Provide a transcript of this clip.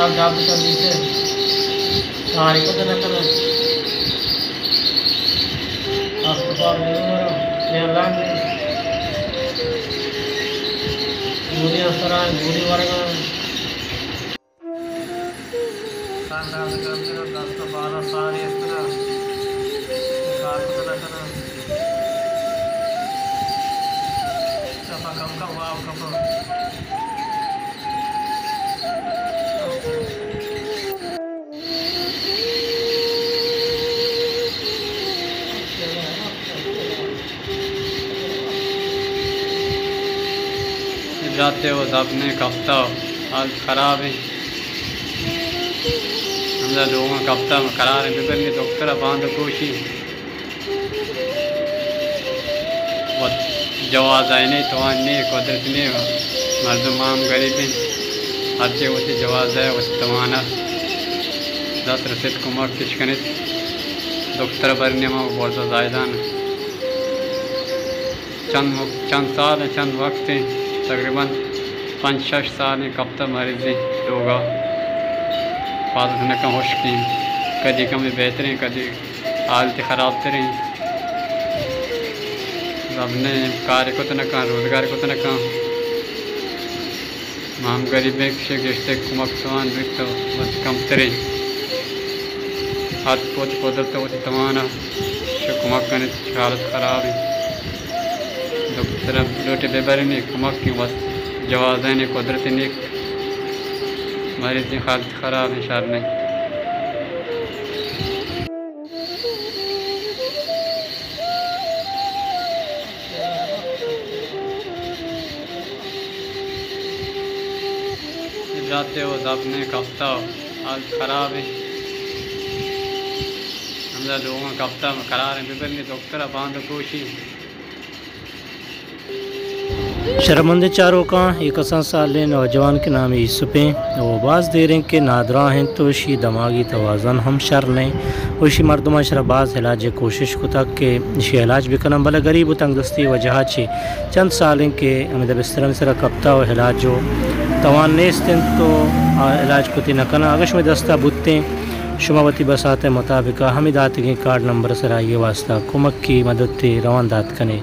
साल जाब चलीसे तारीख को दिन कर। अस्पताल में लेलान गुड़ी असरा गुड़ी वर्ग संडास करते दस तो बारह साल इस तरह। कार सफ़ा कम का हुआ कम जाते हो अपने हफ़्ता हालत ख़राब है। हमरा लोगों का हफ़्ता में करार है बिबर में डॉक्टर बाँध कोशी। जवाब आए नहीं तो नहीं, कुदरत नहीं मर्दम आम गरीब हैं हत्या होती जवाब है उस तमाना दस रसीद कुमार किश कनित डॉक्टर बरने में बहुत जायदान चंद चंद साल चंद वक्त हैं। तकरीबन पाँच छः साल कब तक मरीजी लोग फादत न कम होश की कदी कम बेहतरें कदी हालत ख़राब तरें रब ने कार्य को तो न कहा, रोज़गार को तो न कहा। माम गरीब से गिश्ते कुमक समान भी तो बस कम तरें हाथ पोत कुदरत वो तमाना कुमक हालत ख़राब है। तरफ़ लोटे बेबारी ने कुमक की बस जवाब ने कुदरत ने हमारी इतनी हालत ख़राब है शार नहीं। जाते हो अपने हफ़्ता हालत ख़राब है। हमरा लोगों का हफ़्ता में करार है बिबर ने डॉक्टर बाँध कोशी शर्मंद चारों का, एक असा साल नौजवान के नाम यूसुफ हैं। वो बाज़ दे रहे हैं कि नादरा हैं तो शी दमागी तोज़न हम शर लें। वशी मरदमा शरबाज इलाज कोशिश को तक के शी इलाज भी करना भले गरीब तंगदस्ती वजह छे चंद साल के अमित बिस्तरन सर कप्ता और इलाज जो तवान नेस्तें तो इलाज को न करना अगश में दस्ता बुतते शुमावती बसात मुताबिक हमिदात के कार्ड नंबर सर आइए वास्ता कुमक की मदद रवान दात कने